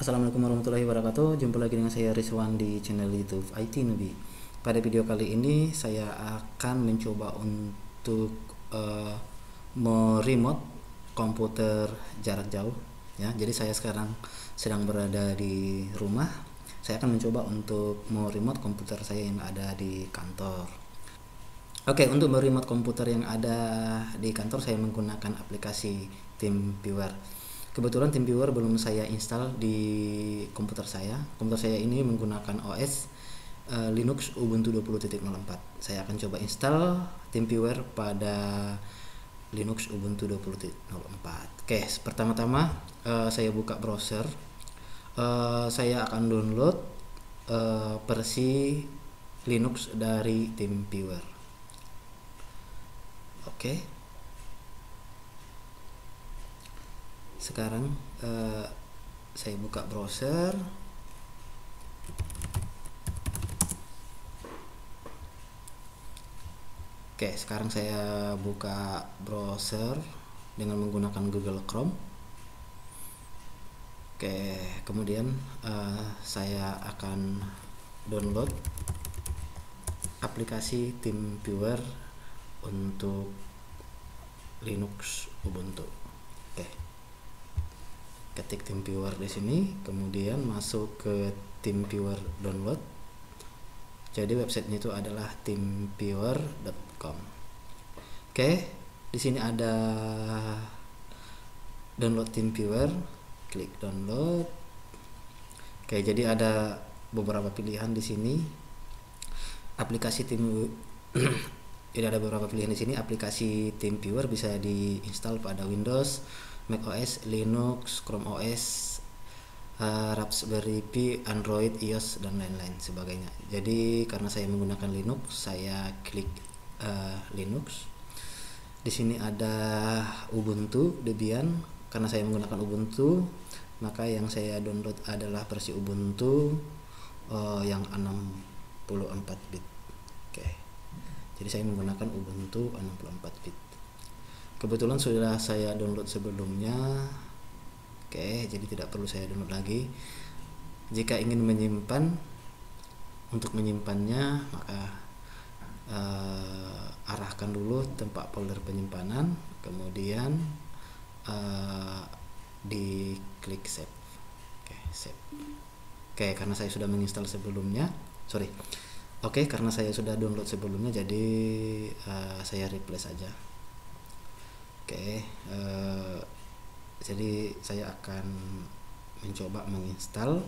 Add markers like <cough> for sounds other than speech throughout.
Assalamualaikum warahmatullahi wabarakatuh. Jumpa lagi dengan saya Rizwan di channel youtube IT Nubi. Pada video kali ini saya akan mencoba untuk uh, meremote komputer jarak jauh ya. Jadi saya sekarang sedang berada di rumah. Saya akan mencoba untuk meremote komputer saya yang ada di kantor. Oke, untuk meremote komputer yang ada di kantor saya menggunakan aplikasi TeamViewer kebetulan TeamViewer belum saya install di komputer saya. Komputer saya ini menggunakan OS uh, eh, Linux Ubuntu 20.04 saya akan coba install TeamViewer pada Linux Ubuntu 20.04 oke pertama-tama uh, saya buka browser. Uh, saya akan download uh, versi Linux dari TeamViewer oke sekarang uh, saya buka browser Oke, sekarang saya buka browser dengan menggunakan Google Chrome. Oke, kemudian uh, saya akan download aplikasi TeamViewer untuk Linux Ubuntu. Oke ketik TeamViewer di sini kemudian masuk ke TeamViewer download. Jadi websitenya itu adalah teamviewer.com oke di sini ada download TeamViewer klik download. Oke jadi ada beberapa pilihan di sini. Aplikasi tim <clears throat> jadi ada beberapa pilihan di sini. Aplikasi TeamViewer bisa diinstal pada Windows Mac OS, Linux, Chrome OS, uh, Raspberry Pi, Android, iOS dan lain-lain sebagainya. Jadi karena saya menggunakan Linux, saya klik uh, Linux. Di sini ada Ubuntu, Debian. Karena saya menggunakan Ubuntu, maka yang saya download adalah versi Ubuntu uh, yang 64 bit. Oke. Jadi saya menggunakan Ubuntu 64 bit kebetulan sudah saya download sebelumnya. Oke jadi tidak perlu saya download lagi. Jika ingin menyimpan untuk menyimpannya maka uh, arahkan dulu tempat folder penyimpanan. Kemudian uh, di klik save. Oke save. Oke karena saya sudah menginstal sebelumnya. Sorry. Oke karena saya sudah download sebelumnya jadi uh, saya replace aja Oke, uh, jadi saya akan mencoba menginstal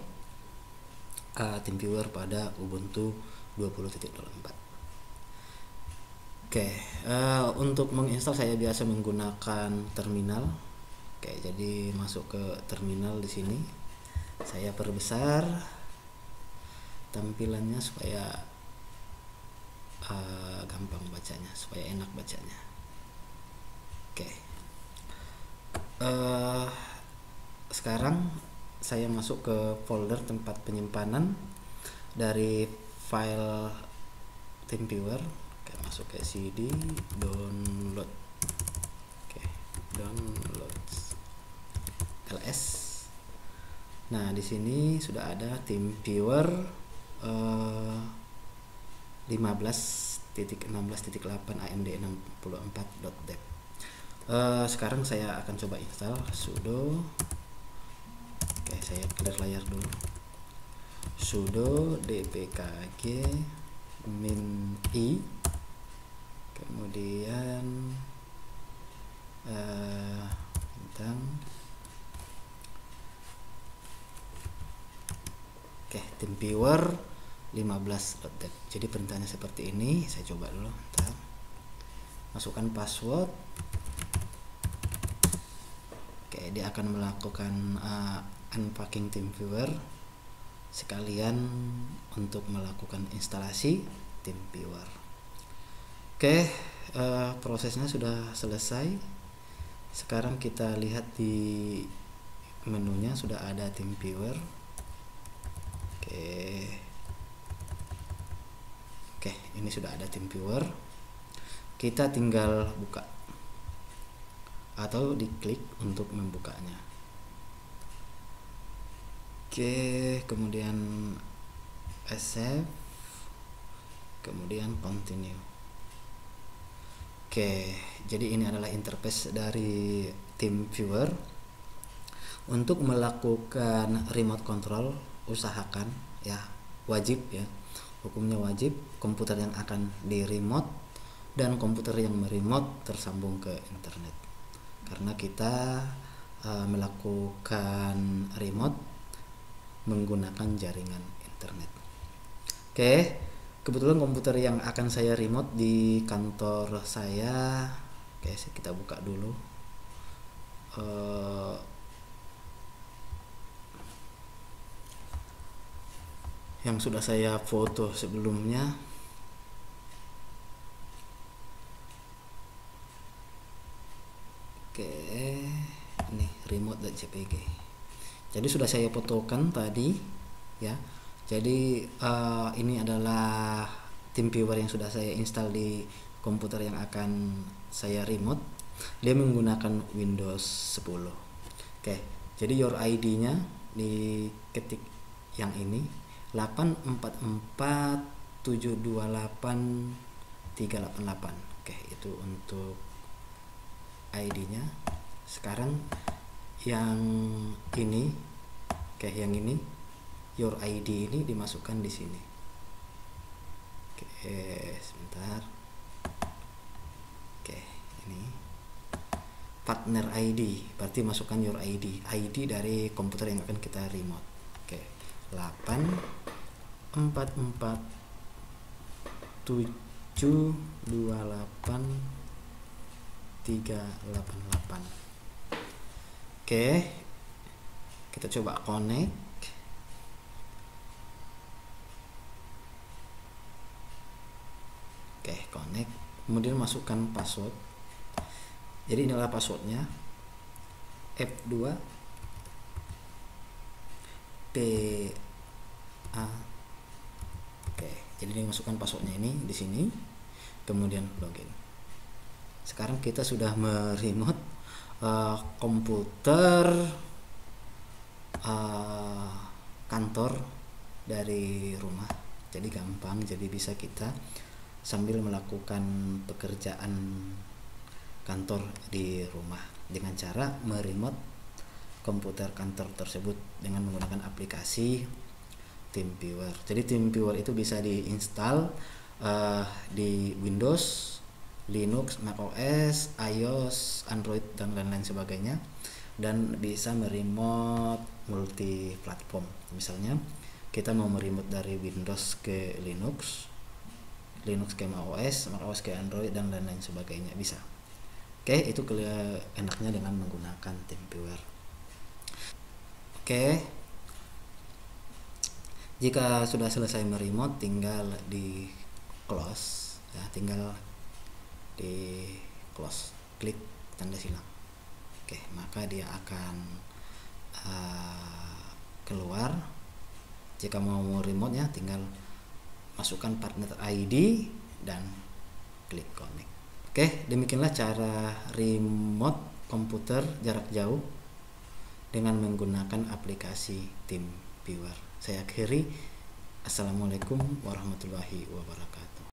uh, TeamViewer pada Ubuntu 20.04. Oke, uh, untuk menginstal saya biasa menggunakan terminal. Oke, jadi masuk ke terminal di sini. Saya perbesar tampilannya supaya uh, gampang bacanya, supaya enak bacanya oke. Uh, sekarang saya masuk ke folder tempat penyimpanan dari file TeamViewer oke masuk ke cd download. Oke download. Ls nah di sini sudah ada TeamViewer uh, 15.16.8 AMD 64.dep uh, sekarang saya akan coba install sudo. Oke saya clear layar dulu. Sudo dpkg min i. Kemudian uh, tentang. Oke TeamViewer 15.dep jadi perintahnya seperti ini. Saya coba dulu Bentar. masukkan password dia akan melakukan uh, unpacking TeamViewer sekalian untuk melakukan instalasi TeamViewer. Oke, uh, prosesnya sudah selesai. Sekarang kita lihat di menunya sudah ada TeamViewer. Oke. Oke, ini sudah ada TeamViewer. Kita tinggal buka atau diklik untuk membukanya. Oke kemudian accept kemudian continue. Oke jadi ini adalah interface dari tim viewer. Untuk melakukan remote control usahakan ya wajib ya. Hukumnya wajib komputer yang akan di remote dan komputer yang meremote tersambung ke internet karena kita uh, melakukan remote menggunakan jaringan internet. Oke kebetulan komputer yang akan saya remote di kantor saya oke kita buka dulu. Uh, yang sudah saya foto sebelumnya oke ini remote.jpg jadi sudah saya fotokan tadi ya. Jadi uh, ini adalah tim viewer yang sudah saya install di komputer yang akan saya remote. Dia menggunakan Windows 10 oke jadi your ID nya di ketik yang ini 84728388 oke itu untuk ID nya sekarang yang ini kayak yang ini your ID ini dimasukkan di sini. Oke sebentar. Oke ini. Partner ID berarti masukkan your ID ID dari komputer yang akan kita remote. Oke 8 4 4 7 2 8 3 8 8 oke. Kita coba connect. Oke connect. Kemudian masukkan password. Jadi inilah passwordnya. F2 P A. Jadi dia masukkan passwordnya ini di sini. Kemudian login. Sekarang kita sudah meremote uh, komputer uh, kantor dari rumah jadi gampang jadi bisa kita sambil melakukan pekerjaan kantor di rumah dengan cara meremote komputer kantor tersebut dengan menggunakan aplikasi TeamViewer. Jadi TeamViewer itu bisa diinstal uh, di Windows, Linux, macOS, iOS, Android dan lain-lain sebagainya dan bisa meremote multi platform. Misalnya kita mau meremote dari Windows ke Linux, Linux ke macOS, macOS ke Android dan lain-lain sebagainya bisa. Oke, itu enaknya dengan menggunakan TeamViewer. Oke, jika sudah selesai meremote tinggal di close ya tinggal di close klik tanda silang. Oke maka dia akan uh, keluar. Jika mau remote nya tinggal masukkan partner ID dan klik connect. Oke demikianlah cara remote komputer jarak jauh dengan menggunakan aplikasi Team Viewer saya akhiri. Assalamualaikum warahmatullahi wabarakatuh